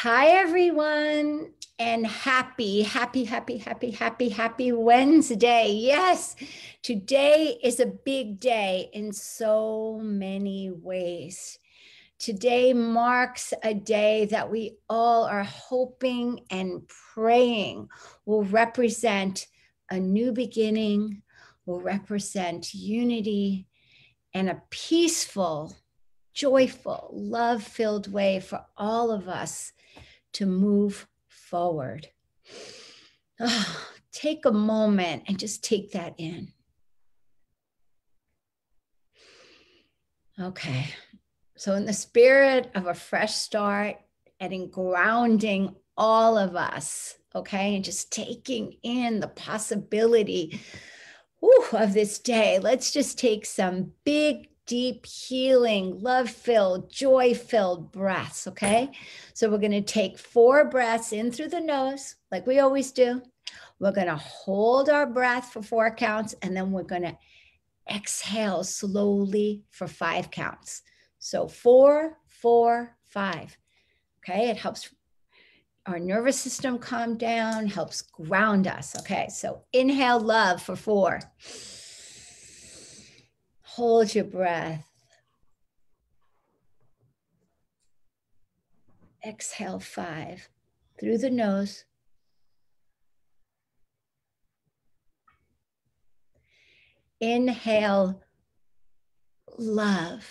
Hi, everyone, and happy, happy, happy, happy, happy, happy Wednesday. Yes, today is a big day in so many ways. Today marks a day that we all are hoping and praying will represent a new beginning, will represent unity and a peaceful joyful, love filled way for all of us to move forward. Oh, take a moment and just take that in. Okay. So, in the spirit of a fresh start and in grounding all of us, okay, and just taking in the possibility whew, of this day, let's just take some big deep, healing, love filled, joy filled breaths. Okay. So we're going to take four breaths in through the nose, like we always do. We're going to hold our breath for four counts, and then we're going to exhale slowly for five counts. So four, four, five. Okay. It helps our nervous system calm down, helps ground us. Okay. So inhale love for four. Hold your breath. Exhale five through the nose. Inhale love.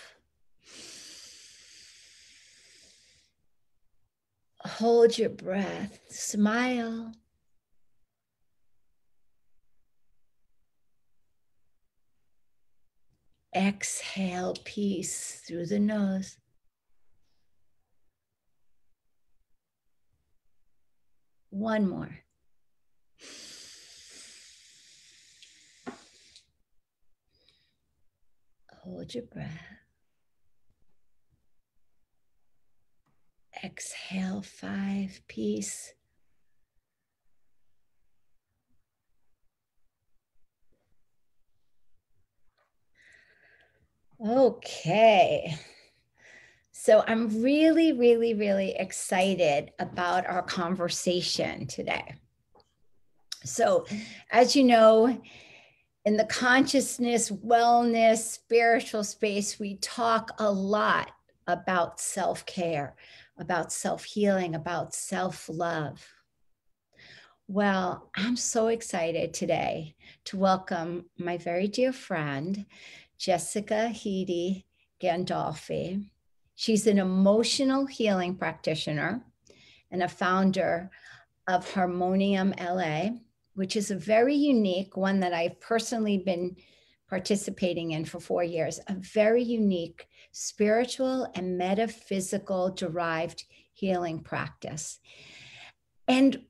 Hold your breath. Smile. Exhale peace through the nose. One more. Hold your breath. Exhale five, peace. Okay. So I'm really, really, really excited about our conversation today. So, as you know, in the consciousness, wellness, spiritual space, we talk a lot about self care, about self healing, about self love. Well, I'm so excited today to welcome my very dear friend, Jessica Headey Gandolfi. She's an emotional healing practitioner and a founder of Harmonyum LA, which is a very unique one that I've personally been participating in for four years, a very unique spiritual and metaphysical derived healing practice. And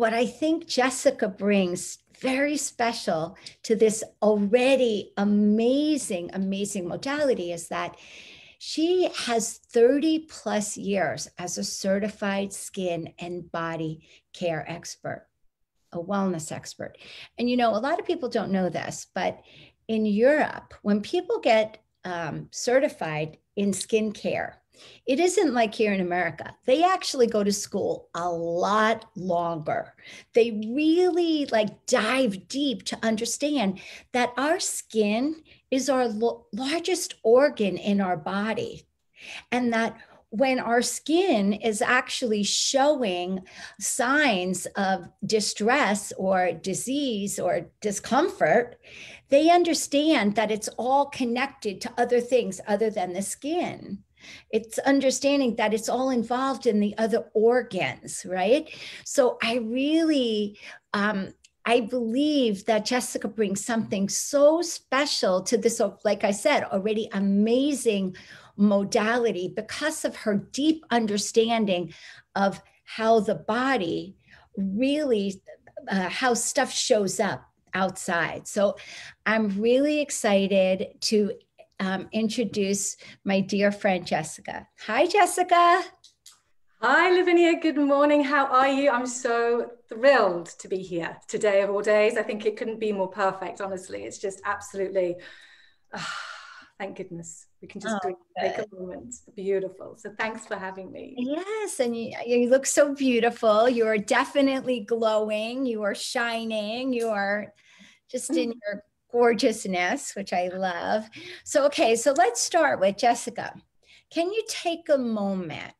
what I think Jessica brings very special to this already amazing, amazing modality is that she has 30 plus years as a certified skin and body care expert, a wellness expert. And you know, a lot of people don't know this, but in Europe, when people get um, certified in skincare, it isn't like here in America. They actually go to school a lot longer. They really like dive deep to understand that our skin is our lo- largest organ in our body and that when our skin is actually showing signs of distress or disease or discomfort, they understand that it's all connected to other things other than the skin. It's understanding that it's all involved in the other organs, right? So I really, um, I believe that Jessica brings something so special to this, like I said, already amazing modality because of her deep understanding of how the body really, uh, how stuff shows up outside. So I'm really excited to um, introduce my dear friend Jessica. Hi, Jessica. Hi, Lavinia. Good morning. How are you? I'm so thrilled to be here today of all days. I think it couldn't be more perfect, honestly. It's just absolutely. Uh, thank goodness we can just oh, take a moment beautiful so thanks for having me yes and you, you look so beautiful you are definitely glowing you are shining you are just in your gorgeousness which i love. So okay so let's start with jessica. Can you take a moment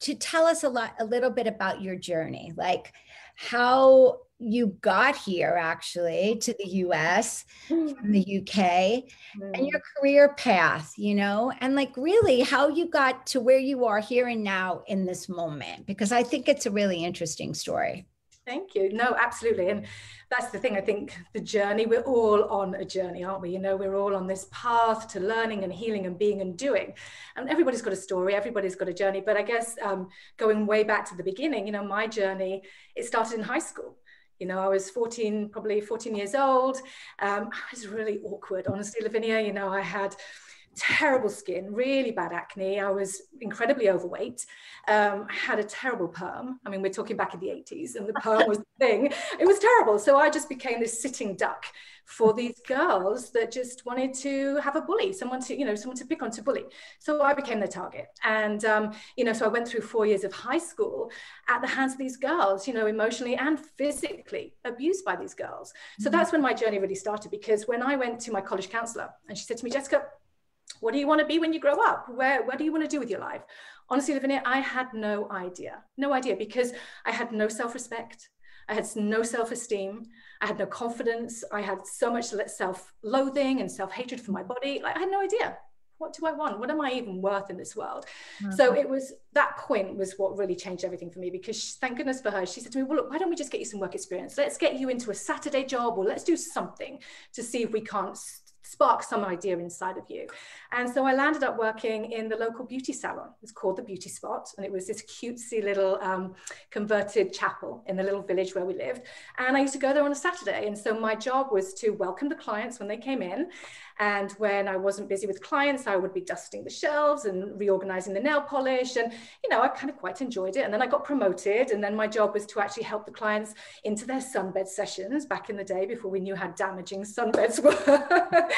to tell us a lot a little bit about your journey? Like how you got here actually to the US from the UK mm. and your career path, you know, and like really how you got to where you are here and now in this moment, because I think it's a really interesting story. Thank you. No, absolutely. And that's the thing. I think the journey, we're all on a journey, aren't we? You know, we're all on this path to learning and healing and being and doing. And everybody's got a story, everybody's got a journey. But I guess um, going way back to the beginning, you know, my journey, it started in high school. You know, I was 14, probably 14 years old. Um, I was really awkward, honestly, Lavinia. You know, I had terrible skin, really bad acne. I was incredibly overweight. Um, I had a terrible perm. I mean, we're talking back in the 80s, and the perm was the thing. It was terrible. So I just became this sitting duck for these girls that just wanted to have a bully, someone to, you know, someone to pick on to bully. So I became their target. And, um, you know, so I went through four years of high school at the hands of these girls, you know, emotionally and physically abused by these girls. So mm-hmm. that's when my journey really started because when I went to my college counselor and she said to me, Jessica, what do you want to be when you grow up? Where, what do you want to do with your life? Honestly, Lavinia, I had no idea, no idea, because I had no self-respect. I had no self-esteem. I had no confidence. I had so much self-loathing and self-hatred for my body. Like I had no idea. What do I want? What am I even worth in this world? Mm-hmm. So it was that point was what really changed everything for me because thank goodness for her. She said to me, Well, look, why don't we just get you some work experience? Let's get you into a Saturday job or let's do something to see if we can't spark some idea inside of you. And so I landed up working in the local beauty salon. It's called the Beauty Spot. And it was this cutesy little um, converted chapel in the little village where we lived. And I used to go there on a Saturday. And so my job was to welcome the clients when they came in. And when I wasn't busy with clients, I would be dusting the shelves and reorganizing the nail polish. And, you know, I kind of quite enjoyed it. And then I got promoted. And then my job was to actually help the clients into their sunbed sessions back in the day before we knew how damaging sunbeds were,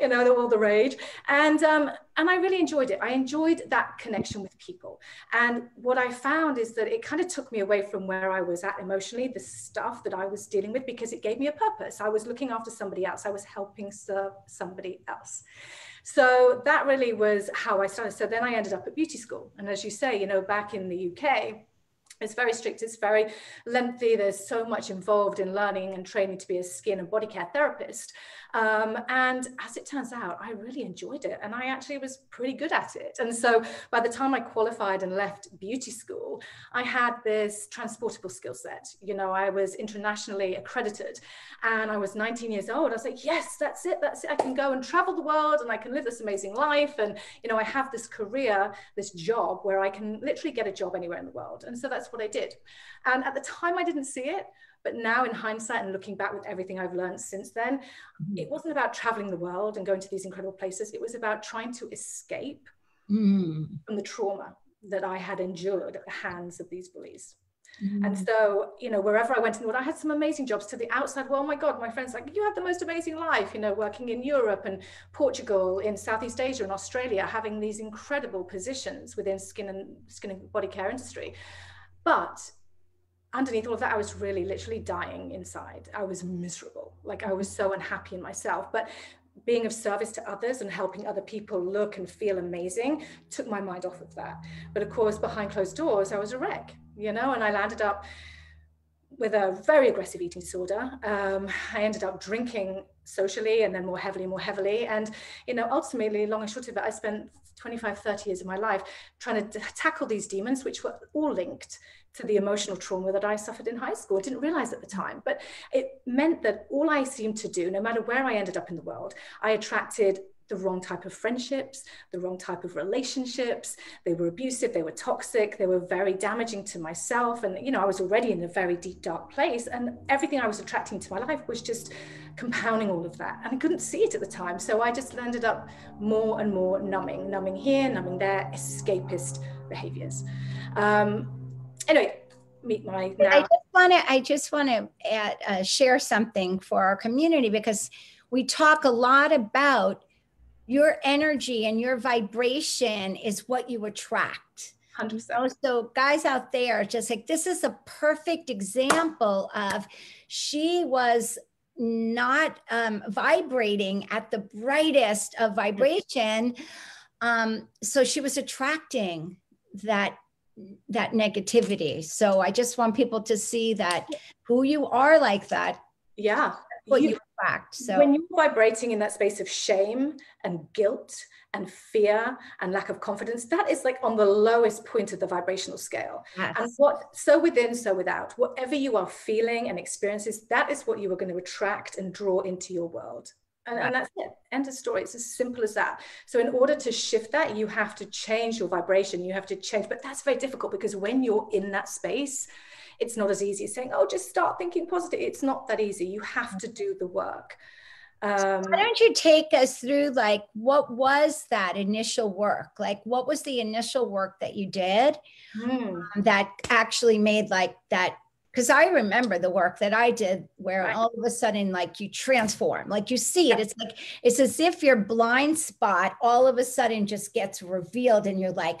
you know, all the rage. And um, and I really enjoyed it. I enjoyed that connection with people. And what I found is that it kind of took me away from where I was at emotionally, the stuff that I was dealing with, because it gave me a purpose. I was looking after somebody else, I was helping serve somebody else. So that really was how I started. So then I ended up at beauty school. And as you say, you know, back in the UK, it's very strict, it's very lengthy. There's so much involved in learning and training to be a skin and body care therapist. Um, and as it turns out, I really enjoyed it and I actually was pretty good at it. And so by the time I qualified and left beauty school, I had this transportable skill set. You know, I was internationally accredited and I was 19 years old. I was like, yes, that's it. That's it. I can go and travel the world and I can live this amazing life. And, you know, I have this career, this job where I can literally get a job anywhere in the world. And so that's what I did. And at the time, I didn't see it. But now, in hindsight and looking back with everything I've learned since then, mm-hmm. it wasn't about traveling the world and going to these incredible places. It was about trying to escape mm-hmm. from the trauma that I had endured at the hands of these bullies. Mm-hmm. And so, you know, wherever I went in the world, I had some amazing jobs to the outside. Well, oh my God, my friends like, you have the most amazing life, you know, working in Europe and Portugal, in Southeast Asia and Australia, having these incredible positions within skin and skin and body care industry. But underneath all of that, I was really literally dying inside. I was miserable. Like I was so unhappy in myself. But being of service to others and helping other people look and feel amazing took my mind off of that. But of course, behind closed doors, I was a wreck, you know, and I landed up with a very aggressive eating disorder. Um, I ended up drinking socially and then more heavily, more heavily. And, you know, ultimately, long and short of it, I spent 25, 30 years of my life trying to tackle these demons, which were all linked to the emotional trauma that I suffered in high school. I didn't realize at the time, but it meant that all I seemed to do, no matter where I ended up in the world, I attracted the wrong type of friendships, the wrong type of relationships. They were abusive, they were toxic, they were very damaging to myself. And, you know, I was already in a very deep, dark place. And everything I was attracting to my life was just compounding all of that. And I couldn't see it at the time. So I just ended up more and more numbing, numbing here, numbing there, escapist behaviors. Um, anyway, meet my. Now. I just want to. I just want to uh, share something for our community because we talk a lot about your energy and your vibration is what you attract. 100%. So, guys out there, just like this is a perfect example of she was not um, vibrating at the brightest of vibration. Um, so she was attracting that that negativity. So I just want people to see that who you are like that. Yeah. What you, you attract. So when you're vibrating in that space of shame and guilt and fear and lack of confidence, that is like on the lowest point of the vibrational scale. Yes. And what so within, so without, whatever you are feeling and experiences, that is what you are going to attract and draw into your world. And, and, that's it. End of story. It's as simple as that. So, in order to shift that, you have to change your vibration. You have to change, but that's very difficult because when you're in that space, it's not as easy as saying, "Oh, just start thinking positive." It's not that easy. You have to do the work. Um, Why don't you take us through like what was that initial work? Like what was the initial work that you did hmm. um, that actually made like that? Because I remember the work that I did where right. all of a sudden like you transform, like you see it. It's like it's as if your blind spot all of a sudden just gets revealed and you're like,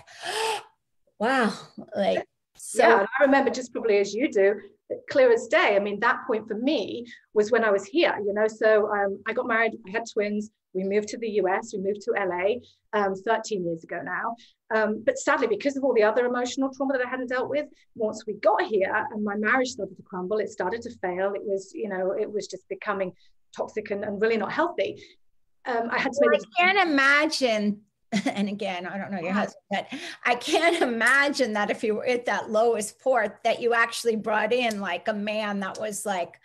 wow, like so yeah, I remember just probably as you do, clear as day. I mean, that point for me was when I was here, you know. So um, I got married, I had twins, we moved to the US, we moved to LA um, 13 years ago now. Um, but sadly, because of all the other emotional trauma that I hadn't dealt with, once we got here and my marriage started to crumble, it started to fail. It was, you know, it was just becoming toxic and, and really not healthy. Um, I had to. Well, I can't imagine and again, I don't know your husband, but I can't imagine that if you were at that lowest port, that you actually brought in like a man that was like,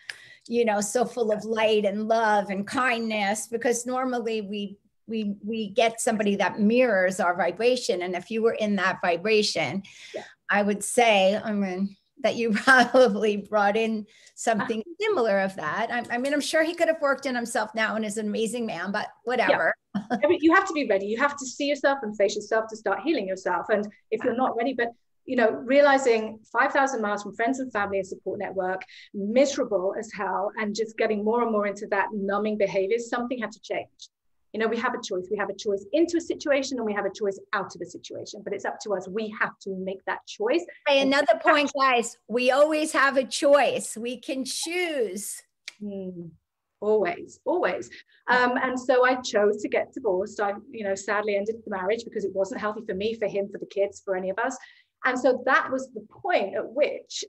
you know, so full of light and love and kindness, because normally we we we get somebody that mirrors our vibration. And if you were in that vibration, yeah. I would say, I mean, that you probably brought in something ah. similar of that. I, I, mean, I'm sure he could have worked in himself now and is an amazing man, but whatever. Yeah. I mean, you have to be ready. You have to see yourself and face yourself to start healing yourself. And if you're not ready, but you know, realizing 5,000 miles from friends and family and support network, miserable as hell, and just getting more and more into that numbing behaviors, something had to change. You know we have a choice. We have a choice into a situation and we have a choice out of a situation but it's up to us. We have to make that choice. Hey, another point guys. We always have a choice. We can choose. Mm, always always um, and so i chose to get divorced i you know sadly ended the marriage because it wasn't healthy for me for him for the kids for any of us and so that was the point at which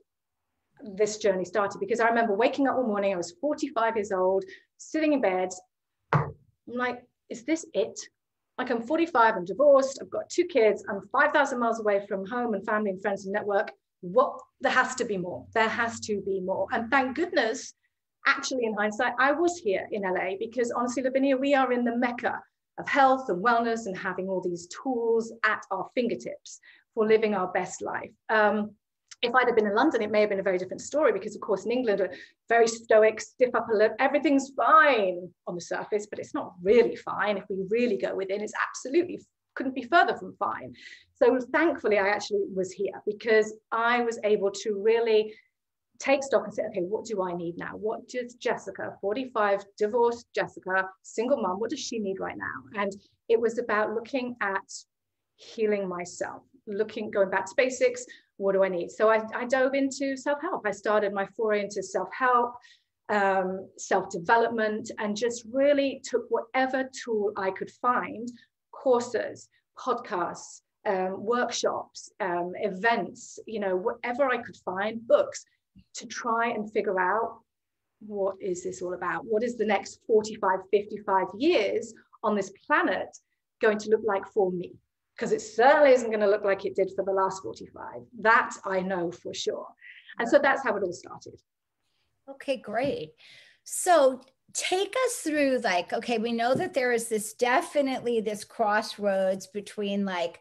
this journey started because i remember waking up one morning i was 45 years old sitting in bed I'm like, is this it? Like I'm 45, I'm divorced, I've got two kids, I'm 5,000 miles away from home and family and friends and network. What there has to be more. There has to be more. And thank goodness, actually, in hindsight, I was here in LA because honestly, Lavinia, we are in the mecca of health and wellness and having all these tools at our fingertips for living our best life. Um, if I'd have been in London, it may have been a very different story because, of course, in England, we're very stoic, stiff upper lip, everything's fine on the surface, but it's not really fine. If we really go within, it's absolutely couldn't be further from fine. So thankfully, I actually was here because I was able to really take stock and say, okay, what do I need now? What does Jessica, 45, divorced Jessica, single mom, what does she need right now? And it was about looking at healing myself, looking, going back to basics, what do I need? So I, I dove into self help. I started my foray into self help, um, self development, and just really took whatever tool I could find courses, podcasts, um, workshops, um, events, you know, whatever I could find, books to try and figure out what is this all about? What is the next 45, 55 years on this planet going to look like for me? because it certainly isn't going to look like it did for the last 45. That I know for sure. And so that's how it all started. Okay, great. So take us through like, okay, we know that there is this definitely this crossroads between like,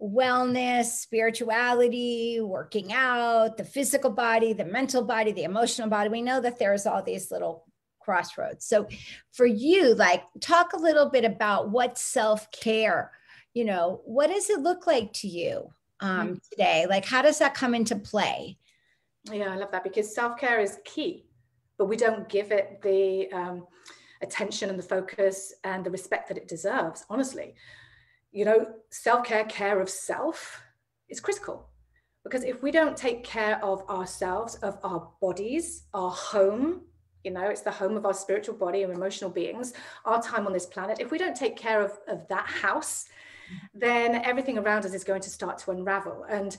wellness, spirituality, working out, the physical body, the mental body, the emotional body. We know that there's all these little crossroads. So for you, like talk a little bit about what self-care you know what does it look like to you um, mm-hmm. today like how does that come into play yeah i love that because self-care is key but we don't give it the um, attention and the focus and the respect that it deserves, honestly. You know, self care, care of self is critical. Because if we don't take care of ourselves, of our bodies, our home, you know, it's the home of our spiritual body and emotional beings, our time on this planet, if we don't take care of, of that house, then everything around us is going to start to unravel. And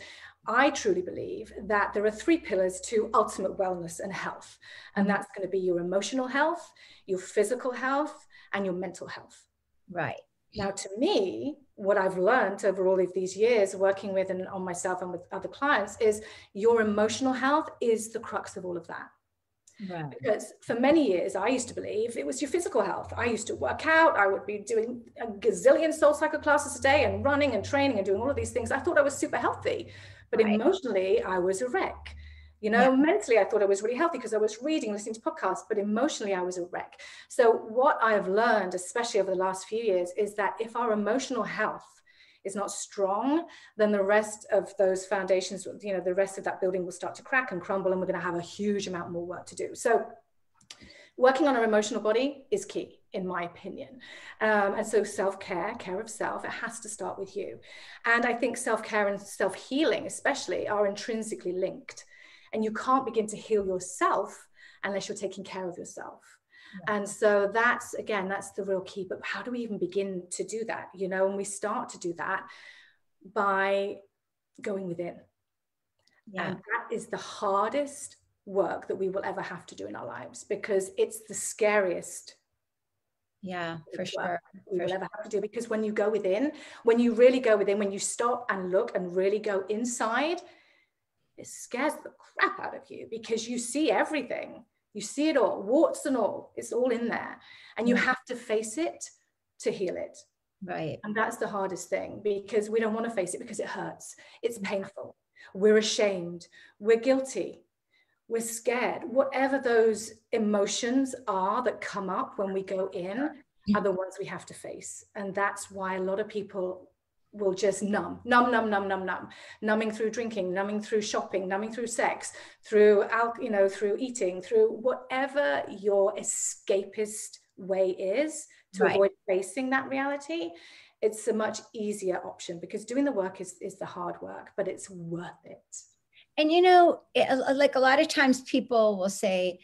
I truly believe that there are three pillars to ultimate wellness and health. And mm-hmm. that's going to be your emotional health, your physical health, and your mental health. Right. Now, to me, what I've learned over all of these years working with and on myself and with other clients is your emotional health is the crux of all of that. Right. Because for many years, I used to believe it was your physical health. I used to work out. I would be doing a gazillion SoulCycle classes a day and running and training and doing all of these things. I thought I was super healthy, but right. emotionally, I was a wreck. You know, yeah. mentally, I thought I was really healthy because I was reading, listening to podcasts, but emotionally, I was a wreck. So, what I have learned, especially over the last few years, is that if our emotional health is not strong, then the rest of those foundations, you know, the rest of that building will start to crack and crumble, and we're going to have a huge amount more work to do. So, working on our emotional body is key, in my opinion. Um, and so, self care, care of self, it has to start with you. And I think self care and self healing, especially, are intrinsically linked. And you can't begin to heal yourself unless you're taking care of yourself. Yeah. And so that's again, that's the real key. But how do we even begin to do that? You know, and we start to do that by going within. Yeah. And that is the hardest work that we will ever have to do in our lives because it's the scariest yeah for sure we for will sure. ever have to do because when you go within when you really go within when you stop and look and really go inside it scares the crap out of you because you see everything you see it all, warts and all, it's all in there. And you mm. have to face it to heal it. Right. And that's the hardest thing because we don't want to face it because it hurts. It's mm. painful. We're ashamed. We're guilty. We're scared. Whatever those emotions are that come up when we go in are the ones we have to face. And that's why a lot of people will just numb, numb, numb, numb, numb, numb, numbing through drinking, numbing through shopping, numbing through sex, through al- you know, through eating, through whatever your escapist way is to right. avoid facing that reality. It's a much easier option because doing the work is is the hard work, but it's worth it. And you know, it, like a lot of times people will say,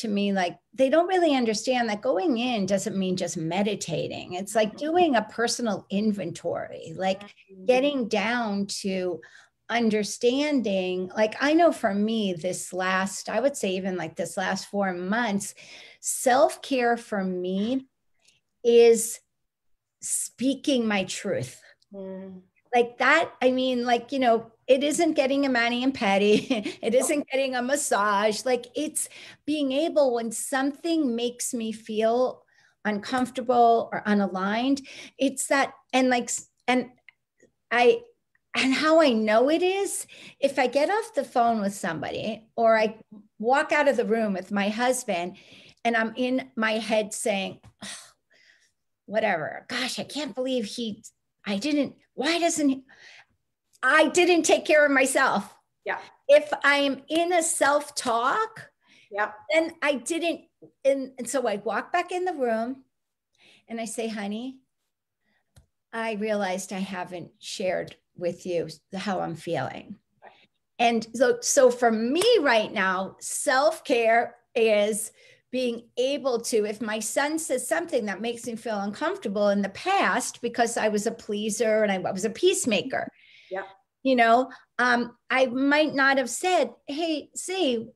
to me like they don't really understand that going in doesn't mean just meditating it's like mm-hmm. doing a personal inventory like mm-hmm. getting down to understanding like i know for me this last i would say even like this last 4 months self-care for me is speaking my truth mm. like that i mean like you know it isn't getting a mani and pedi it isn't getting a massage. Like it's being able when something makes me feel uncomfortable or unaligned it's that and like and i and how i know it is if i get off the phone with somebody or i walk out of the room with my husband and i'm in my head saying oh, whatever. Gosh i can't believe he i didn't why doesn't he I didn't take care of myself. Yeah. If I'm in a self talk, yeah. then I didn't. And, and so I walk back in the room and I say, honey, I realized I haven't shared with you how I'm feeling. And so, so for me right now, self care is being able to, if my son says something that makes me feel uncomfortable in the past because I was a pleaser and I was a peacemaker, yeah. You know, um, I might not have said, hey, see,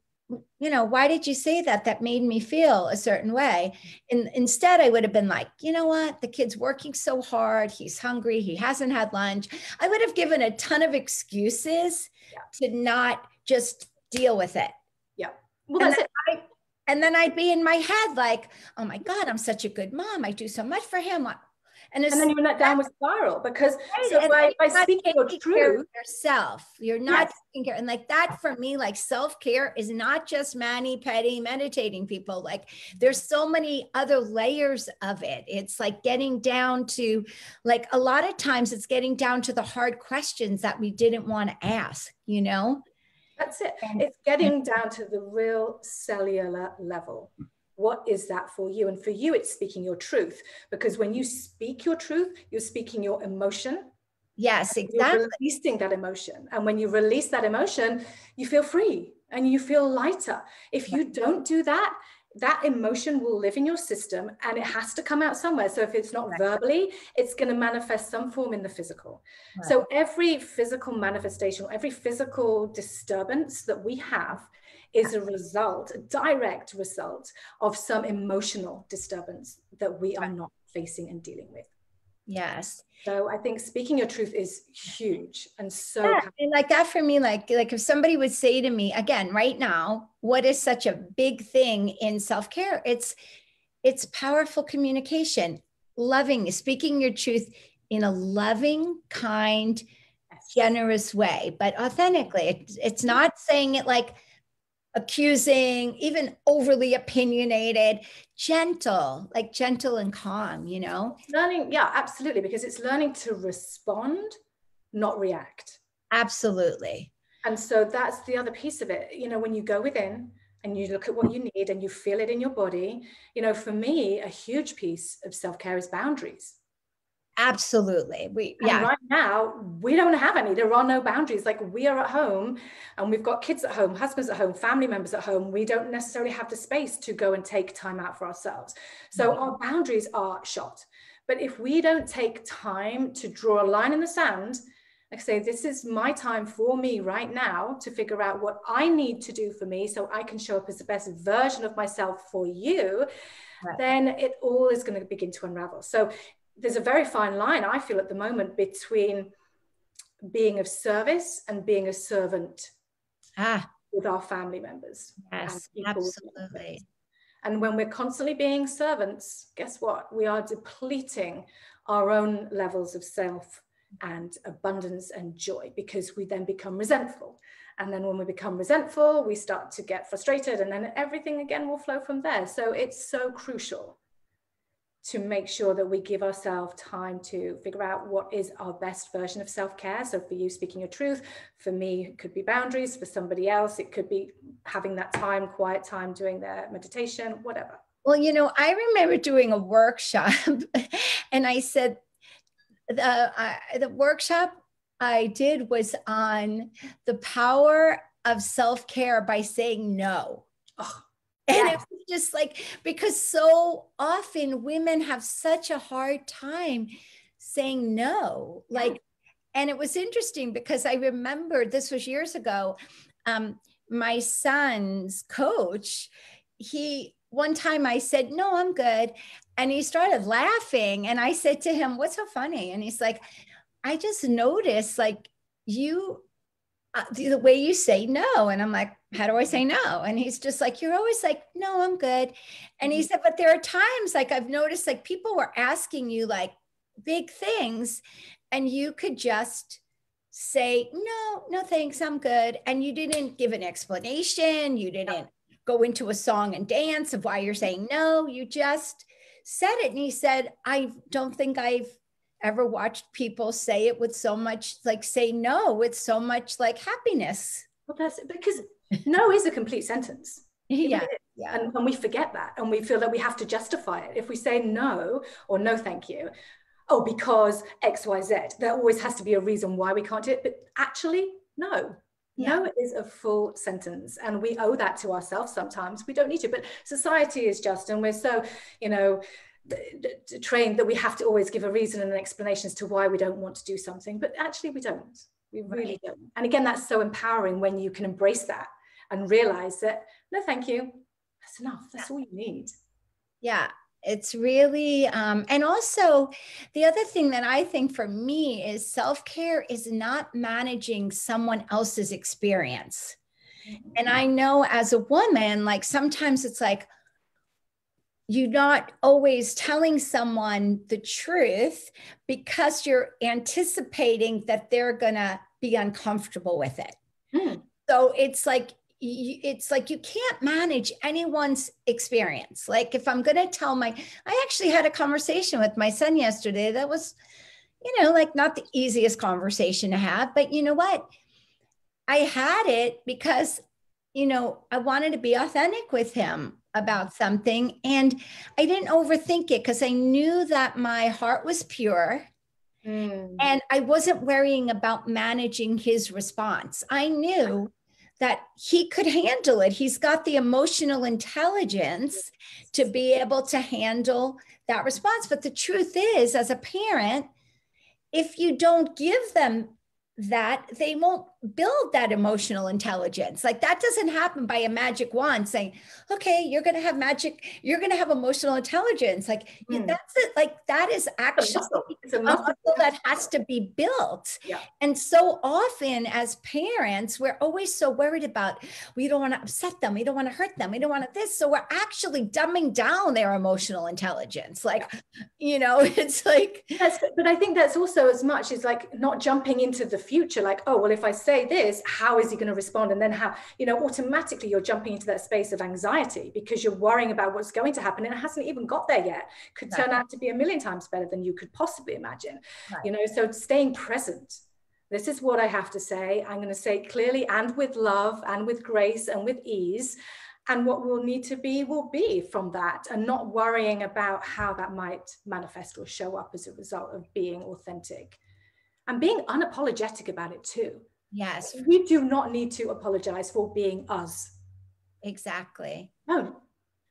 you know, why did you say that? That made me feel a certain way. And instead, I would have been like, you know what? The kid's working so hard. He's hungry. He hasn't had lunch. I would have given a ton of excuses yeah. to not just deal with it. Yeah. Well, that's it. I, and then I'd be in my head like, oh my God, I'm such a good mom. I do so much for him. And, and then you're in that downward spiral because right. so by, by speaking your truth yourself, you're not yes. taking care. And like that for me, like self-care is not just mani pedi meditating people. Like there's so many other layers of it. It's like getting down to like a lot of times it's getting down to the hard questions that we didn't want to ask, you know? That's it. It's getting down to the real cellular level. What is that for you and for you it's speaking your truth because when you speak your truth you're speaking your emotion yes exactly you're releasing that emotion and when you release that emotion you feel free and you feel lighter if you don't do that that emotion will live in your system and it has to come out somewhere. So if it's not right. verbally, it's going to manifest some form in the physical. Right. So every physical manifestation, every physical disturbance that we have is a result, a direct result of some emotional disturbance that we are not facing and dealing with. Yes. So I think speaking your truth is huge and so yeah, and like that for me, like like if somebody would say to me again right now, what is such a big thing in self-care? It's it's powerful communication, loving, speaking your truth in a loving, kind, generous way, but authentically. It, it's not saying it like accusing, even overly opinionated, gentle, like gentle and calm, you know? Learning, yeah, absolutely, because it's learning to respond, not react. Absolutely. And so that's the other piece of it. You know, when you go within and you look at what you need and you feel it in your body, you know, for me, a huge piece of self care is boundaries. Absolutely. We and yeah. Right now, we don't have any. There are no boundaries. Like we are at home and we've got kids at home, husbands at home, family members at home. We don't necessarily have the space to go and take time out for ourselves. So mm-hmm. our boundaries are shot. But if we don't take time to draw a line in the sand, like say, this is my time for me right now to figure out what I need to do for me so I can show up as the best version of myself for you, right. then it all is going to begin to unravel. So there's a very fine line, I feel, at the moment between being of service and being a servant ah. with our family members. Yes, absolutely. And when we're constantly being servants, guess what? We are depleting our own levels of self and abundance and joy because we then become resentful. And then when we become resentful, we start to get frustrated, and then everything again will flow from there. So it's so crucial to make sure that we give ourselves time to figure out what is our best version of self-care. So for you speaking your truth for me it could be boundaries. For somebody else it could be having that time quiet time doing their meditation whatever. Well you know i remember doing a workshop and i said the uh, the workshop i did was on the power of self-care by saying no. Oh and yeah. it was just like, because so often women have such a hard time saying no. Yeah. Like, and it was interesting because I remember this was years ago. Um, my son's coach, he one time I said, No, I'm good. And he started laughing. And I said to him, What's so funny? And he's like, I just noticed like you uh, the way you say no. And I'm like, how do I say no? And he's just like, you're always like, no, I'm good. And he mm-hmm. said, but there are times like I've noticed like people were asking you like big things and you could just say, no, no, thanks, I'm good. And you didn't give an explanation. You didn't go into a song and dance of why you're saying no. You just said it. And he said, I don't think I've ever watched people say it with so much like say no with so much like happiness well that's because no is a complete sentence. Yeah, yeah. And, and we forget that and we feel that we have to justify it. If we say no or no thank you oh because xyz there always has to be a reason why we can't do it. But actually no. Yeah. No is a full sentence, and we owe that to ourselves sometimes. We don't need to, but society is just, and we're so, you know, trained that we have to always give a reason and an explanation as to why we don't want to do something but actually we don't. We really right. don't. And again that's so empowering when you can embrace that and realize that no thank you that's enough that's all you need yeah it's really um, and also the other thing that i think for me is self-care is not managing someone else's experience mm-hmm. and i know as a woman like sometimes it's like you're not always telling someone the truth because you're anticipating that they're going to be uncomfortable with it. Mm. So it's like it's like you can't manage anyone's experience. Like if I'm going to tell my I actually had a conversation with my son yesterday that was you know like not the easiest conversation to have, but you know what? I had it because you know, I wanted to be authentic with him about something and I didn't overthink it because I knew that my heart was pure. Mm. And I wasn't worrying about managing his response. I knew that he could handle it. He's got the emotional intelligence to be able to handle that response. But the truth is, as a parent, if you don't give them that they won't build that emotional intelligence. Like that doesn't happen by a magic wand saying, okay, you're going to have magic, you're going to have emotional intelligence. Like mm. that's it. Like that is actually it's a muscle, muscle that has to be built. Yeah. And so often as parents, we're always so worried about, we don't want to upset them. We don't want to hurt them. We don't want to this. So we're actually dumbing down their emotional intelligence. Like, yeah. you know, it's like. Yes, but I think that's also as much as like not jumping into the future, like, oh, well, if I say this, how is he going to respond? And then how, you know, automatically you're jumping into that space of anxiety because you're worrying about what's going to happen and it hasn't even got there yet. Could turn out to be a million times better than you could possibly imagine. Right. You know, so staying present. This is what I have to say. I'm going to say it clearly and with love and with grace and with ease and what will need to be will be from that and not worrying about how that might manifest or show up as a result of being authentic and being unapologetic about it too. Yes. We do not need to apologize for being us. Exactly. No.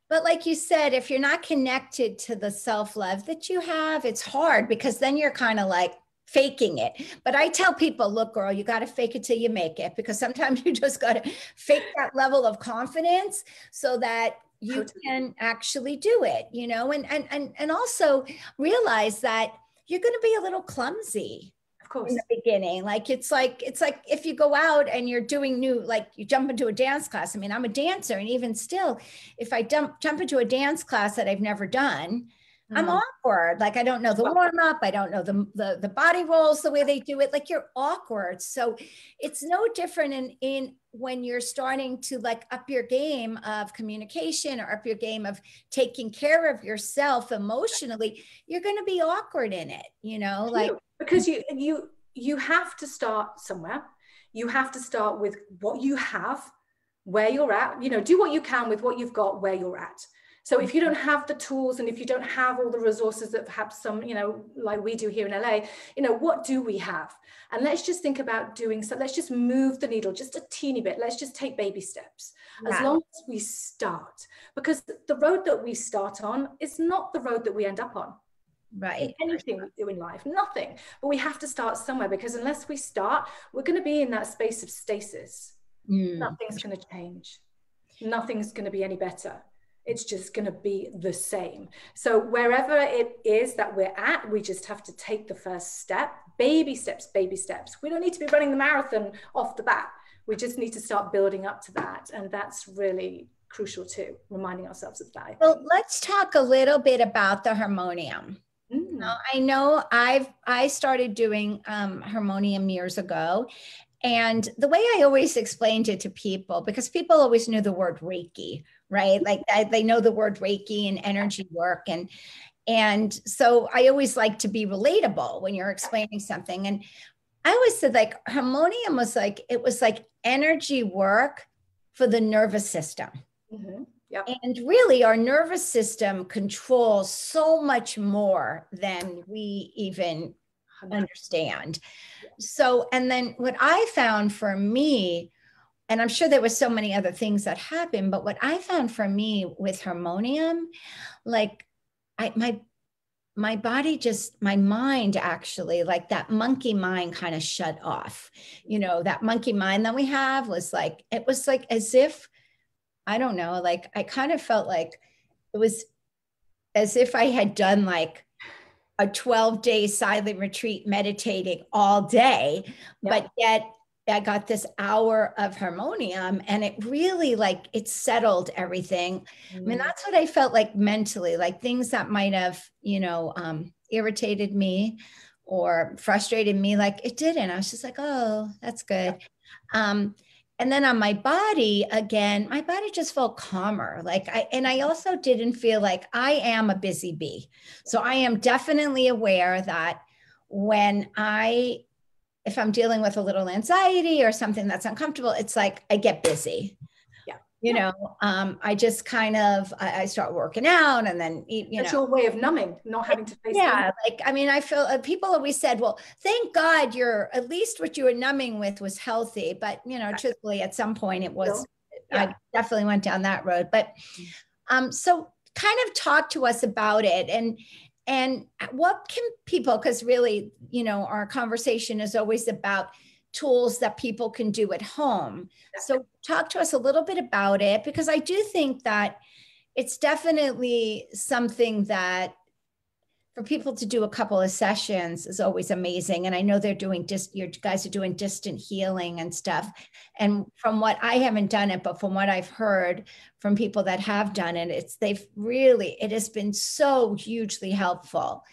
But like you said, if you're not connected to the self love that you have, it's hard because then you're kind of like faking it. But I tell people, look, girl, you got to fake it till you make it because sometimes you just got to fake that level of confidence so that you can actually do it, you know, and and and and also realize that you're going to be a little clumsy course. in the beginning. Like it's like it's like if you go out and you're doing new, like you jump into a dance class. I mean, I'm a dancer, and even still, if I jump jump into a dance class that I've never done, mm. I'm awkward. Like I don't know the warm up. I don't know the, the the body rolls the way they do it. Like you're awkward. So it's no different in in when you're starting to like up your game of communication or up your game of taking care of yourself emotionally you're going to be awkward in it you know like because you you you have to start somewhere you have to start with what you have where you're at you know do what you can with what you've got where you're at so if you don't have the tools and if you don't have all the resources that perhaps some, you know, like we do here in LA, you know, what do we have? And let's just think about doing so. Let's just move the needle just a teeny bit. Let's just take baby steps yeah. as long as we start. Because the road that we start on is not the road that we end up on right. Anything we do in life nothing. But we have to start somewhere because unless we start we're going to be in that space of stasis. Mm. nothing's going to change. Nothing's going to be any better. It's just going to be the same. So wherever it is that we're at we just have to take the first step baby steps baby steps. We don't need to be running the marathon off the bat. We just need to start building up to that and that's really crucial too reminding ourselves of that well let's talk a little bit about the Harmonyum Mm. I know I've I started doing um, Harmonyum years ago, and the way I always explained it to people, because people always knew the word Reiki, right? Like I, they know the word Reiki and energy work, and and so I always like to be relatable when you're explaining something. And I always said like Harmonyum was like it was like energy work for the nervous system. Mm-hmm. Yep. And really, our nervous system controls so much more than we even understand. So, and then what I found for me, and I'm sure there was so many other things that happened, but what I found for me with Harmonyum, like I my my body just my mind actually like that monkey mind kind of shut off you know that monkey mind that we have was like it was like as if I don't know, like I kind of felt like it was as if I had done like a 12 day silent retreat meditating all day, but yet I got this hour of Harmonyum and it really like it settled everything. Mm. I mean, mm. that's what I felt like mentally, like things that might have, you know, um, irritated me or frustrated me, like it didn't. I was just like, oh, that's good. Um, and then on my body again my body just felt calmer like i and i also didn't feel like i am a busy bee. So i am definitely aware that when i if i'm dealing with a little anxiety or something that's uncomfortable it's like i get busy yeah you know um, i just kind of I, I, start working out and then eat you That's know your way of numbing not having to face yeah them. like i mean i feel uh, people always said well thank god you're at least what you were numbing with was healthy but you know truthfully at some point it was yeah. i definitely went down that road but mm. um so kind of talk to us about it and and what can people because really you know our conversation is always about tools that people can do at home. So, talk to us a little bit about it because I do think that it's definitely something that for people to do a couple of sessions is always amazing. And I know they're doing just, you guys are doing distant healing and stuff. And from what I haven't done it, but from what I've heard from people that have done it, it's they've really, it has been so hugely helpful.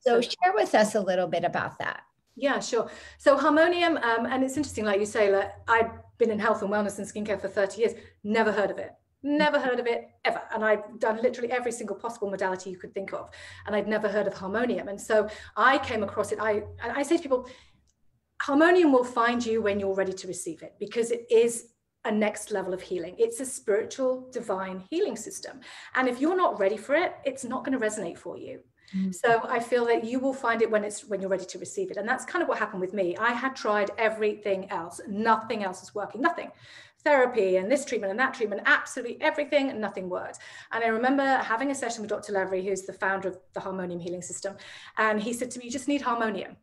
So, share with us a little bit about that. Yeah, sure. So Harmonyum, um, and it's interesting, like you say, like I've been in health and wellness and skincare for 30 years, never heard of it. Never heard of it ever. And I've done literally every single possible modality you could think of. And I'd never heard of Harmonyum. And so I came across it. I I say to people, Harmonyum will find you when you're ready to receive it because it is a next level of healing. It's a spiritual, divine healing system. And if you're not ready for it, it's not going to resonate for you. Mm. So I feel that you will find it when it's when you're ready to receive it. And that's kind of what happened with me. I had tried everything else. Nothing else was working. Nothing. Therapy and this treatment and that treatment, absolutely everything, and nothing worked. And I remember having a session with Dr. Levry, who's the founder of the Harmonyum Healing System. And he said to me, You just need Harmonyum.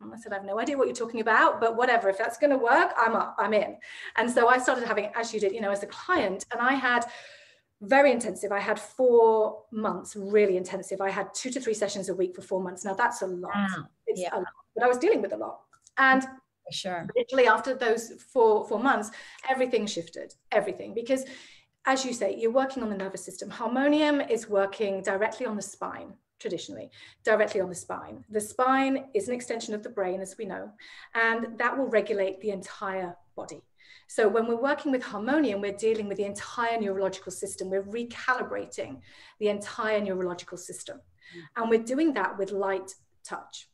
And I said, I have no idea what you're talking about, but whatever. If that's going to work, I'm up, I'm in. And so I started having, as you did, you know, as a client, and I had very intensive. I had four months, really intensive. I had two to three sessions a week for four months. Now that's a lot. Wow. It's yeah. a lot, but I was dealing with a lot. And sure, literally after those four four months, everything shifted. Everything because, as you say, you're working on the nervous system. Harmonyum is working directly on the spine traditionally, directly on the spine. The spine is an extension of the brain, as we know, and that will regulate the entire body. So when we're working with Harmonyum, we're dealing with the entire neurological system. We're recalibrating the entire neurological system. Mm. And we're doing that with light touch.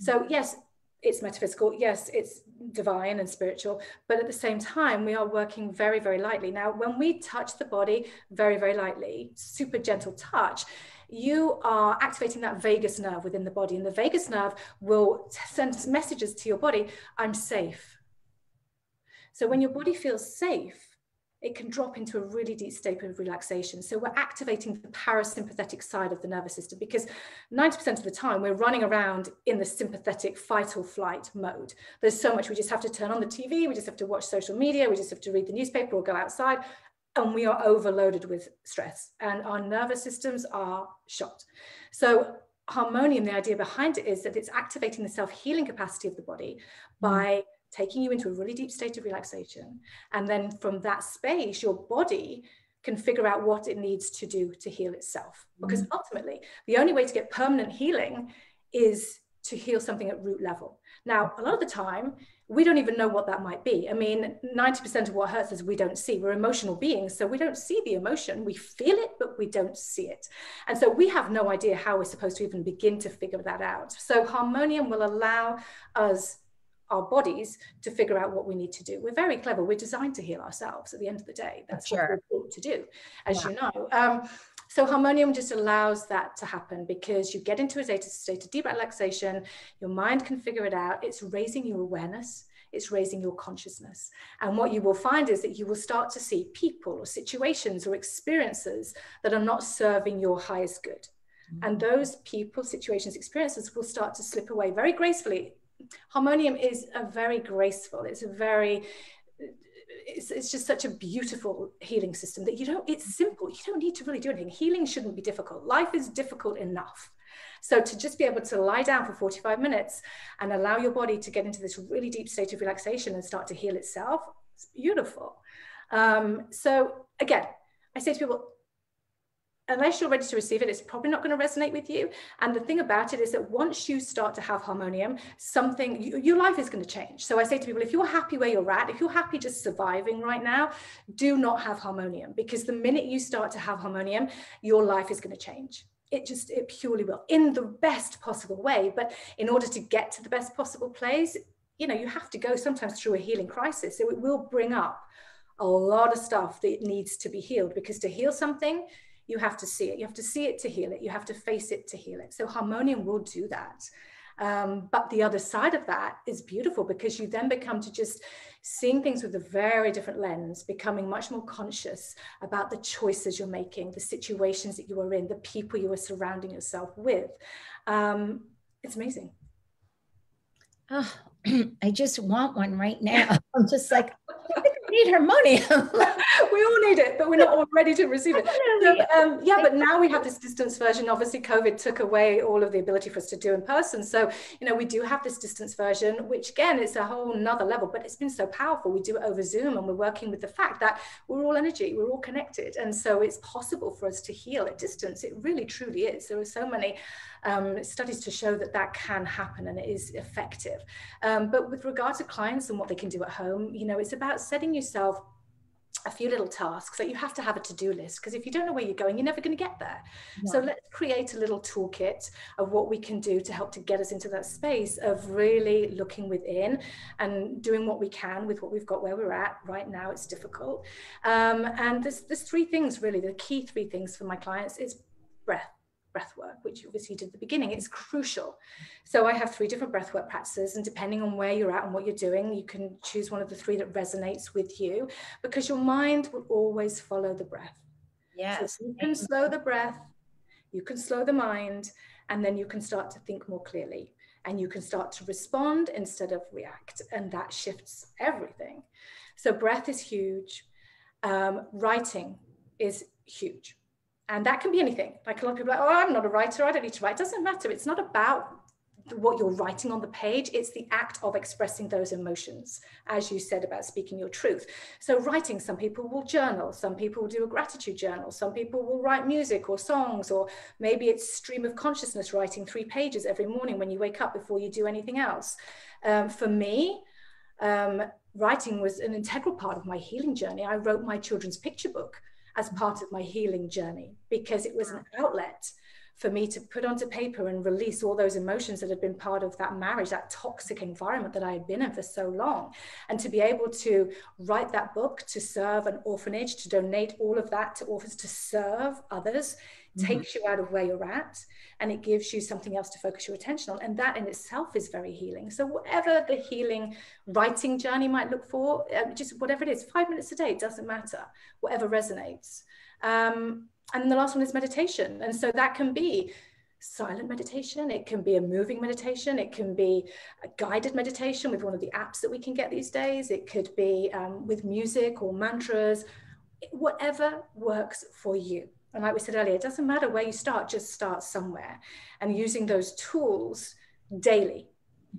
Mm. So yes, it's metaphysical. Yes, it's divine and spiritual. But at the same time, we are working very, very lightly. Now, when we touch the body very, very lightly, super gentle touch, you are activating that vagus nerve within the body. And the vagus nerve will send messages to your body I'm safe. So when your body feels safe, it can drop into a really deep state of relaxation. So we're activating the parasympathetic side of the nervous system because 90% of the time we're running around in the sympathetic fight or flight mode. There's so much we just have to turn on the TV, we just have to watch social media, we just have to read the newspaper or go outside, and we are overloaded with stress and our nervous systems are shot. So Harmonyum, the idea behind it is that it's activating the self-healing capacity of the body mm. by taking you into a really deep state of relaxation. And then from that space, your body can figure out what it needs to do to heal itself. Because mm. ultimately, the only way to get permanent healing is to heal something at root level. Now, a lot of the time, we don't even know what that might be. I mean, 90% of what hurts us, we don't see. We're emotional beings, so we don't see the emotion. We feel it, but we don't see it. And so we have no idea how we're supposed to even begin to figure that out. So, Harmonyum will allow us our bodies to figure out what we need to do. We're very clever. We're designed to heal ourselves at the end of the day. That's sure. what we're taught to do, as yeah. you know. Um, so Harmonyum just allows that to happen because you get into a state of deep relaxation, your mind can figure it out. It's raising your awareness, it's raising your consciousness. And what you will find is that you will start to see people or situations or experiences that are not serving your highest good. And mm. those people, situations, experiences will start to slip away very gracefully Harmonyum is a very graceful it's a very it's, it's just such a beautiful healing system that you don't it's simple you don't need to really do anything. Healing shouldn't be difficult. Life is difficult enough. So to just be able to lie down for 45 minutes and allow your body to get into this really deep state of relaxation and start to heal itself it's beautiful. Um, so again i say to people unless you're ready to receive it, it's probably not going to resonate with you. And the thing about it is that once you start to have Harmonyum, something, you, your life is going to change. So I say to people, if you're happy where you're at, if you're happy just surviving right now, do not have Harmonyum because the minute you start to have Harmonyum, your life is going to change. It just, it purely will in the best possible way. But in order to get to the best possible place, you know, you have to go sometimes through a healing crisis. So it will bring up a lot of stuff that needs to be healed because to heal something, you have to see it. You have to see it to heal it. You have to face it to heal it. So Harmonyum will do that. Um, but the other side of that is beautiful because you then become to just seeing things with a very different lens, becoming much more conscious about the choices you're making, the situations that you are in, the people you are surrounding yourself with. Um, it's amazing. Oh, I just want one right now. I'm just like, need Harmonyum. we all need it, but we're not all ready to receive it. So, um, yeah, but now we have this distance version. Obviously, COVID took away all of the ability for us to do in person. So, you know, we do have this distance version, which again, it's a whole nother level, but it's been so powerful. We do it over Zoom and we're working with the fact that we're all energy, we're all connected. And so it's possible for us to heal at distance. It really, truly is. There are so many um, studies to show that that can happen and it is effective. Um, but with regard to clients and what they can do at home, you know, it's about setting yourself a few little tasks that you have to have a to-do list because if you don't know where you're going you're never going to get there yeah. so let's create a little toolkit of what we can do to help to get us into that space of really looking within and doing what we can with what we've got where we're at right now it's difficult um, and there's, there's three things really the key three things for my clients is breath breath work, which obviously you did at the beginning, it's crucial. So I have three different breath work practices, and depending on where you're at and what you're doing, you can choose one of the three that resonates with you because your mind will always follow the breath. Yes. So you can slow the breath, you can slow the mind, and then you can start to think more clearly and you can start to respond instead of react. And that shifts everything. So breath is huge. Um, writing is huge and that can be anything. Like a lot of people are like, oh, I'm not a writer. I don't need to write. It doesn't matter. It's not about what you're writing on the page. It's the act of expressing those emotions, as you said about speaking your truth. So writing, some people will journal. Some people will do a gratitude journal. Some people will write music or songs, or maybe it's stream of consciousness writing three pages every morning when you wake up before you do anything else. Um, for me, um, writing was an integral part of my healing journey. I wrote my children's picture book as part of my healing journey because it was an outlet for me to put onto paper and release all those emotions that had been part of that marriage, that toxic environment that I had been in for so long. And to be able to write that book, to serve an orphanage, to donate all of that to orphans, to serve others, mm-hmm. takes you out of where you're at and it gives you something else to focus your attention on. And that in itself is very healing. So, whatever the healing writing journey might look for, uh, just whatever it is, five minutes a day, it doesn't matter, whatever resonates. Um, and the last one is meditation. And so that can be silent meditation, it can be a moving meditation, it can be a guided meditation with one of the apps that we can get these days, it could be um, with music or mantras, whatever works for you. And like we said earlier, it doesn't matter where you start, just start somewhere. And using those tools daily.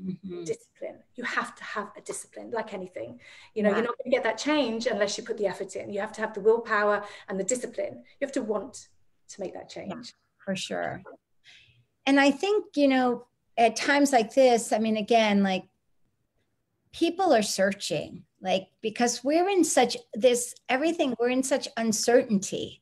Mm-hmm. Discipline. You have to have a discipline, like anything. You know, yeah. you're not going to get that change unless you put the effort in. You have to have the willpower and the discipline. You have to want to make that change. Yeah, for sure. And I think, you know, at times like this, I mean, again, like people are searching, like, because we're in such this everything, we're in such uncertainty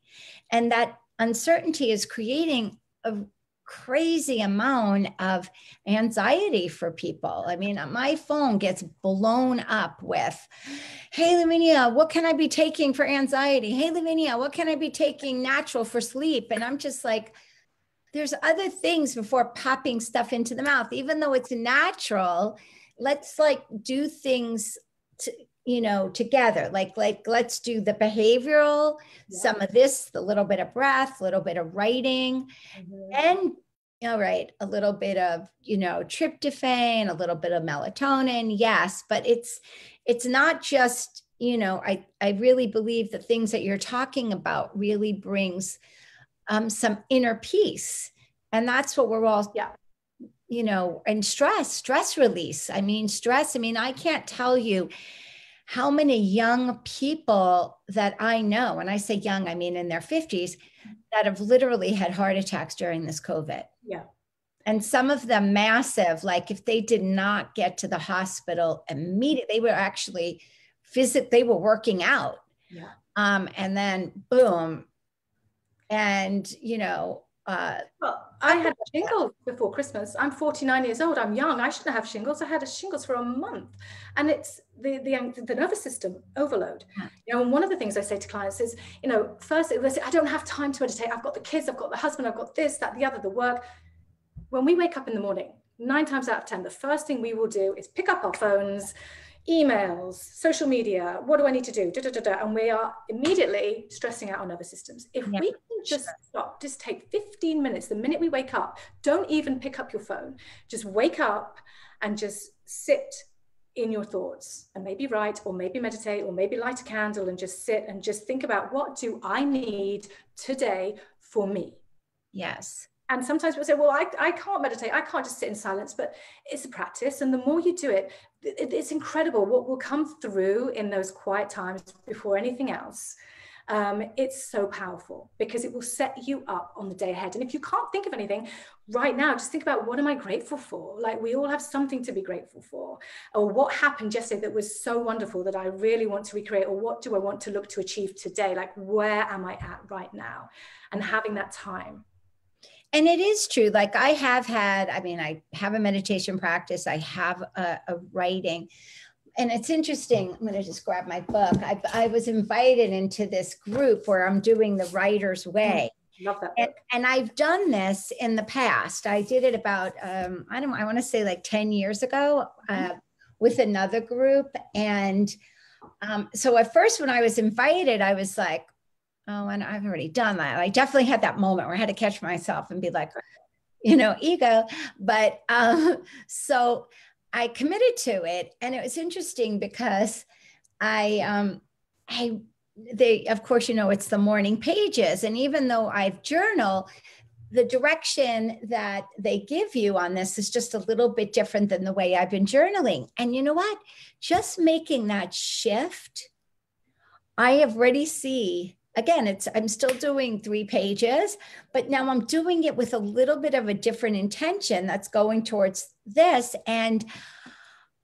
and that uncertainty is creating a crazy amount of anxiety for people. I mean, my phone gets blown up with, Hey, Lavinia, what can I be taking for anxiety? Hey, Lavinia, what can I be taking natural for sleep? And I'm just like, there's other things before popping stuff into the mouth, even though it's natural. Let's like do things to, you know together like like let's do the behavioral yeah. some of this the little bit of breath a little bit of writing mm-hmm. and all right a little bit of you know tryptophan a little bit of melatonin yes but it's it's not just you know i i really believe the things that you're talking about really brings um, some inner peace and that's what we're all yeah you know and stress stress release i mean stress i mean i can't tell you how many young people that I know, and I say young, I mean in their 50s, that have literally had heart attacks during this COVID. Yeah. And some of them massive, like if they did not get to the hospital immediately, they were actually visit, they were working out. Yeah. Um, and then boom. And, you know, uh, well, I had shingles before Christmas. I'm 49 years old. I'm young. I shouldn't have shingles. I had a shingles for a month, and it's the the, the nervous system overload. You know, and one of the things I say to clients is, you know, first they say, I don't have time to meditate. I've got the kids. I've got the husband. I've got this, that, the other, the work. When we wake up in the morning, nine times out of ten, the first thing we will do is pick up our phones emails, social media, what do I need to do? Da, da, da, and we are immediately stressing out our nervous systems. If yeah. we just stop, just take 15 minutes the minute we wake up, don't even pick up your phone, just wake up and just sit in your thoughts and maybe write or maybe meditate or maybe light a candle and just sit and just think about what do I need today for me? Yes. And sometimes people say well I, I can't meditate. I can't just sit in silence but it's a practice. And the more you do it, it it's incredible what will come through in those quiet times before anything else um, it's so powerful because it will set you up on the day ahead. And if you can't think of anything right now just think about what am i grateful for? Like we all have something to be grateful for. Or what happened yesterday that was so wonderful that i really want to recreate? Or what do i want to look to achieve today? Like where am i at right now? And having that time. And it is true. Like i have had i mean i have a meditation practice. I have a, a writing and it's interesting i'm going to just grab my book I, I, was invited into this group where i'm doing the writer's mm, way Love that and, and, I've done this in the past. I did it about um, I don't I want to say like 10 years ago mm-hmm. uh, with another group. And um, so at first when I was invited, I was like, oh, and I've already done that. I definitely had that moment where I had to catch myself and be like, you know, ego. But um, so I committed to it, and it was interesting because I, um, I, they, of course, you know, it's the morning pages, and even though I've journal, the direction that they give you on this is just a little bit different than the way I've been journaling. And you know what? Just making that shift, I have already see again it's i'm still doing three pages but now i'm doing it with a little bit of a different intention that's going towards this. And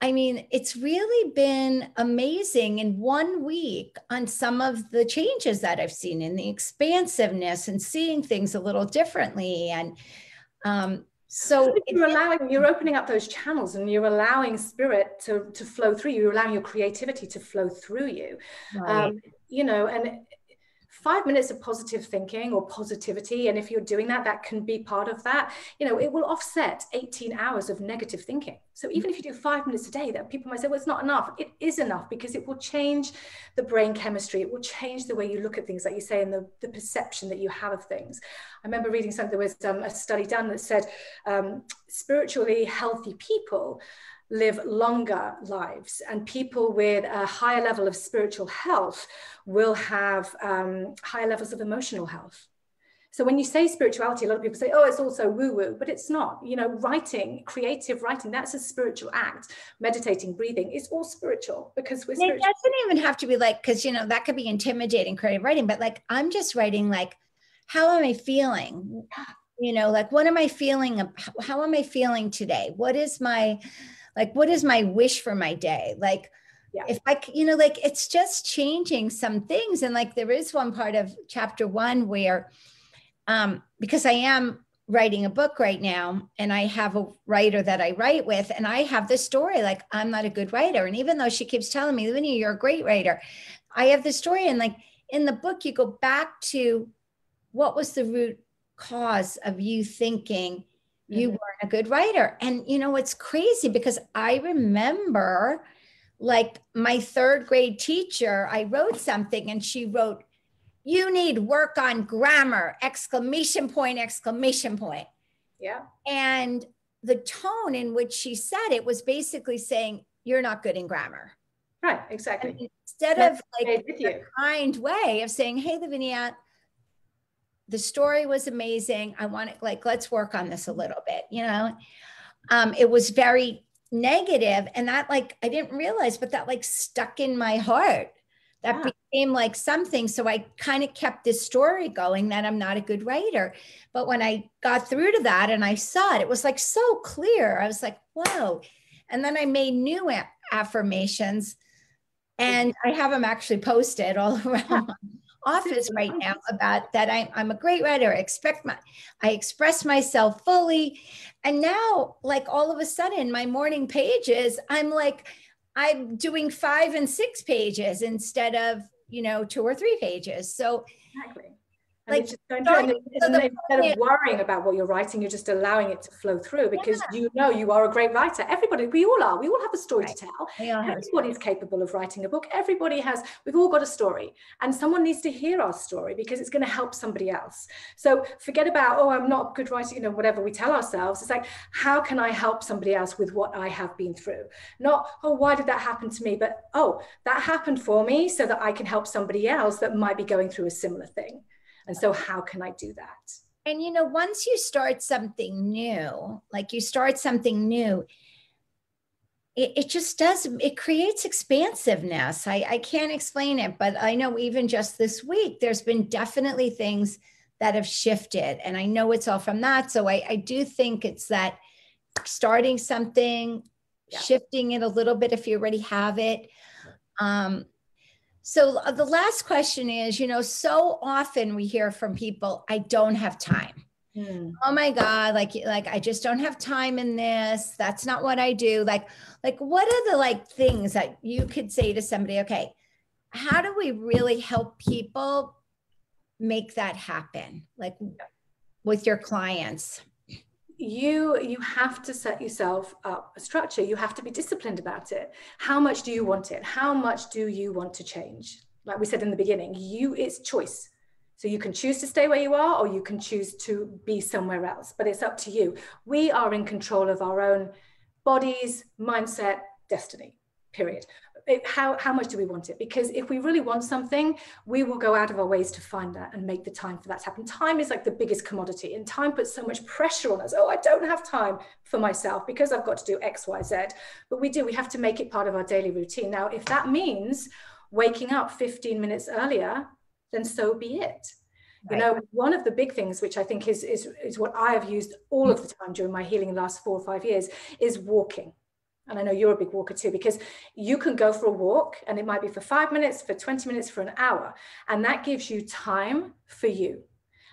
i mean it's really been amazing in one week on some of the changes that i've seen in the expansiveness and seeing things a little differently. And um, so you're allowing you're opening up those channels and you're allowing spirit to to flow through. You you're allowing your creativity to flow through you. Right. um, you know and five minutes of positive thinking or positivity and if you're doing that that can be part of that you know it will offset 18 hours of negative thinking so even if you do five minutes a day that people might say well it's not enough. It is enough because it will change the brain chemistry. It will change the way you look at things like you say and the, the perception that you have of things. I remember reading something there was um, a study done that said um, spiritually healthy people live longer lives and people with a higher level of spiritual health will have um, higher levels of emotional health so when you say spirituality a lot of people say oh it's also woo woo but it's not. You know writing creative writing that's a spiritual act. Meditating breathing it's all spiritual because we're spiritual. it doesn't even have to be like because you know that could be intimidating creative writing but like i'm just writing like how am i feeling? You know like what am i feeling how am i feeling today? What is my like what is my wish for my day? Like yeah. if i you know like it's just changing some things. And like there is one part of chapter one where um because i am writing a book right now and i have a writer that i write with and i have this story like i'm not a good writer and even though she keeps telling me Lavinia, you're a great writer i have this story and like in the book you go back to what was the root cause of you thinking you mm-hmm. weren't a good writer. And you know, it's crazy because I remember like my third grade teacher, I wrote something and she wrote, You need work on grammar, exclamation point, exclamation point. Yeah. And the tone in which she said it was basically saying, You're not good in grammar. Right, exactly. And instead That's of like a kind way of saying, Hey, Lavinia, the story was amazing. I want to like, let's work on this a little bit, you know? Um, it was very negative and that like, I didn't realize, but that like stuck in my heart. That yeah. became like something. So I kind of kept this story going that I'm not a good writer. But when I got through to that and I saw it, it was like so clear. I was like, whoa. And then I made new affirmations and mm-hmm. I have them actually posted all around my office right now about that I'm, I'm a great writer. I expect my, I express myself fully. And now, like all of a sudden, my morning pages, I'm like, I'm doing five and six pages instead of, you know, two or three pages. So exactly like just going through, and instead of worrying about what you're writing, you're just allowing it to flow through because yeah. you know you are a great writer. Everybody, we all are. We all have a story right. to tell. Everybody's capable of writing a book. Everybody has. We've all got a story, and someone needs to hear our story because it's going to help somebody else. So forget about oh, I'm not a good writer. You know, whatever we tell ourselves. It's like how can I help somebody else with what I have been through? Not oh, why did that happen to me? But oh, that happened for me so that I can help somebody else that might be going through a similar thing. And so, how can I do that? And you know, once you start something new, like you start something new, it, it just does, it creates expansiveness. I, I can't explain it, but I know even just this week, there's been definitely things that have shifted. And I know it's all from that. So I, I do think it's that starting something, yeah. shifting it a little bit if you already have it. Um, so uh, the last question is, you know, so often we hear from people, I don't have time. Hmm. Oh my God, like like I just don't have time in this. That's not what I do. Like, like what are the like things that you could say to somebody, okay, how do we really help people make that happen? Like with your clients? You you have to set yourself up a structure. You have to be disciplined about it. How much do you want it? How much do you want to change? Like we said in the beginning you it's choice. So you can choose to stay where you are or you can choose to be somewhere else but it's up to you. We are in control of our own bodies mindset destiny period it, how, how much do we want it? Because if we really want something, we will go out of our ways to find that and make the time for that to happen. Time is like the biggest commodity, and time puts so much pressure on us. Oh, I don't have time for myself because I've got to do X, Y, Z. But we do, we have to make it part of our daily routine. Now, if that means waking up 15 minutes earlier, then so be it. Right. You know, one of the big things, which I think is, is, is what I have used all of the time during my healing in the last four or five years, is walking and I know you're a big walker too, because you can go for a walk and it might be for five minutes, for 20 minutes, for an hour. And that gives you time for you.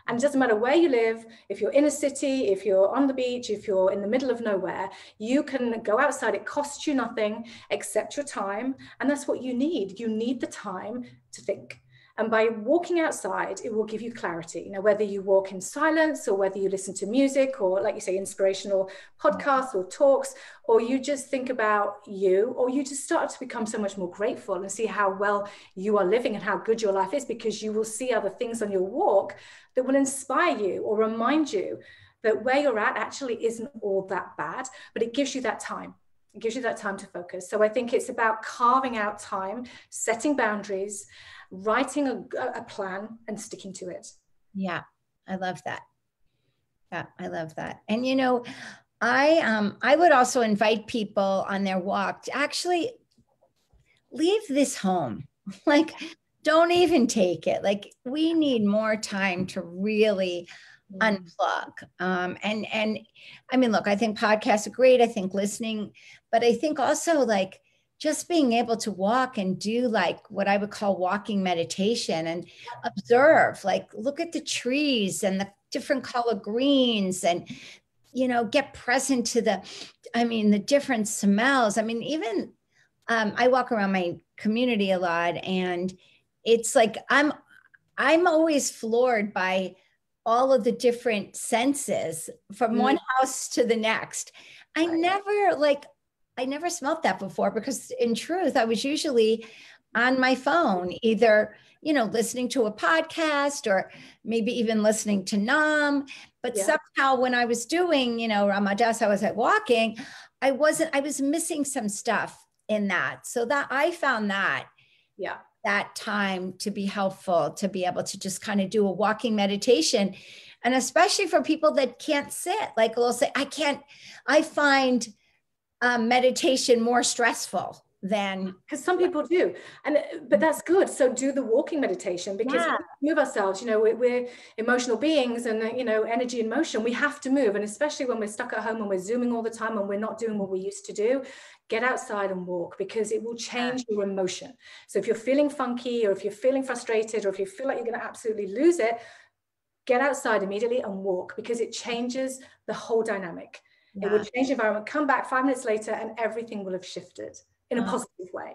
And it doesn't matter where you live, if you're in a city, if you're on the beach, if you're in the middle of nowhere, you can go outside. It costs you nothing except your time. And that's what you need. You need the time to think. And by walking outside, it will give you clarity. Now, whether you walk in silence or whether you listen to music or, like you say, inspirational podcasts or talks, or you just think about you, or you just start to become so much more grateful and see how well you are living and how good your life is because you will see other things on your walk that will inspire you or remind you that where you're at actually isn't all that bad, but it gives you that time. It gives you that time to focus. So I think it's about carving out time, setting boundaries, writing a, a plan and sticking to it. Yeah, I love that. Yeah, I love that. And you know, I um I would also invite people on their walk to actually leave this home. like don't even take it. Like we need more time to really unplug. Um and and I mean look, I think podcasts are great. I think listening, but I think also like just being able to walk and do like what I would call walking meditation and observe, like look at the trees and the different color greens and you know get present to the i mean the different smells. I mean even um, i walk around my community a lot and it's like i'm i'm always floored by all of the different senses from mm. one house to the next. I never like I never smelt that before because in truth, I was usually on my phone, either, you know, listening to a podcast or maybe even listening to Nam. But yeah. somehow when I was doing, you know, Ram Dass, I was like walking, I wasn't, I was missing some stuff in that. So that I found that. Yeah. That time to be helpful to be able to just kind of do a walking meditation. And especially for people that can't sit, like we'll say, I can't, I find um, meditation more stressful than because some people do and uh, but that's good. So do the walking meditation because yeah. move ourselves you know we're, we're, emotional beings and uh, you know energy in motion. We have to move and especially when we're stuck at home and we're zooming all the time and we're not doing what we used to do get outside and walk because it will change your emotion. So if you're feeling funky or if you're feeling frustrated or if you feel like you're going to absolutely lose it get outside immediately and walk because it changes the whole dynamic yeah. it will change the environment come back five minutes later and everything will have shifted in a positive way.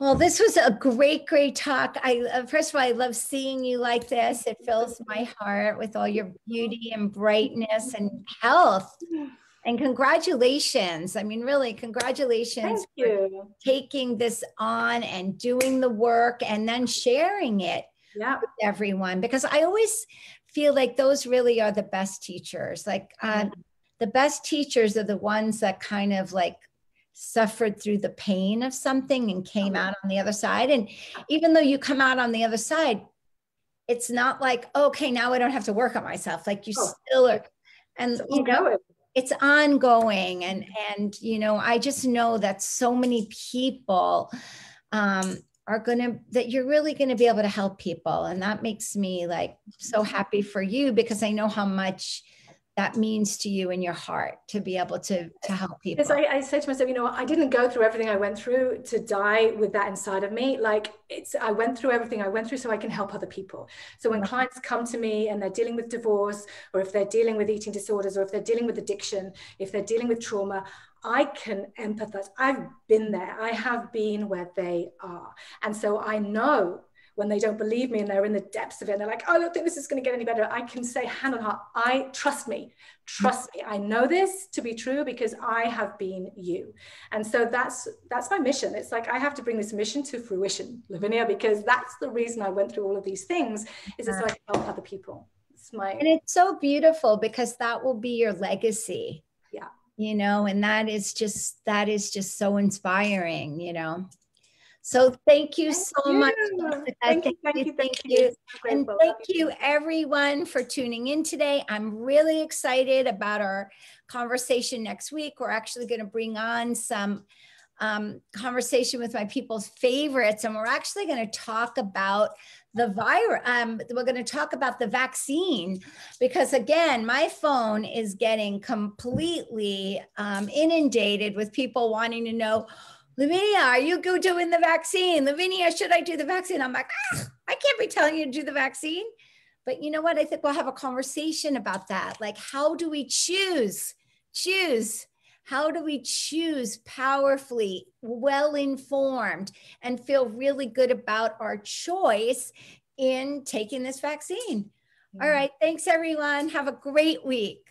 Well, this was a great, great talk. I uh, first of all, I love seeing you like this. It fills my heart with all your beauty and brightness and health. And congratulations. I mean, really, congratulations Thank you. taking this on and doing the work and then sharing it yeah. with everyone. Because I always feel like those really are the best teachers. Like uh, mm-hmm. the best teachers are the ones that kind of like suffered through the pain of something and came out on the other side. And even though you come out on the other side, it's not like, okay, now I don't have to work on myself. Like you oh. still are. And it's you know, it's ongoing. And and you know, I just know that so many people um are gonna that you're really gonna be able to help people. And that makes me like so happy for you because I know how much that means to you in your heart to be able to to help people. Because I, I say to myself you know i didn't go through everything i went through to die with that inside of me. Like it's i went through everything i went through so i can help other people. So when clients come to me and they're dealing with divorce or if they're dealing with eating disorders or if they're dealing with addiction if they're dealing with trauma I can empathize. I've been there. I have been where they are. And so I know when they don't believe me and they're in the depths of it and they're like, oh, I don't think this is going to get any better. I can say, hand on heart, I trust me, trust me. I know this to be true because I have been you. And so that's that's my mission. It's like I have to bring this mission to fruition, Lavinia, because that's the reason I went through all of these things, is so I can help other people. It's my and it's so beautiful because that will be your legacy. You know, and that is just that is just so inspiring, you know. So thank you thank so you. much. Thank, you, thank you, thank you. And thank you everyone for tuning in today. I'm really excited about our conversation next week. We're actually going to bring on some um, conversation with my people's favorites, and we're actually going to talk about the virus. Um, we're going to talk about the vaccine because, again, my phone is getting completely um, inundated with people wanting to know Lavinia, are you doing the vaccine? Lavinia, should I do the vaccine? I'm like, ah, I can't be telling you to do the vaccine. But you know what? I think we'll have a conversation about that. Like, how do we choose? Choose. How do we choose powerfully, well informed, and feel really good about our choice in taking this vaccine? Mm-hmm. All right. Thanks, everyone. Have a great week.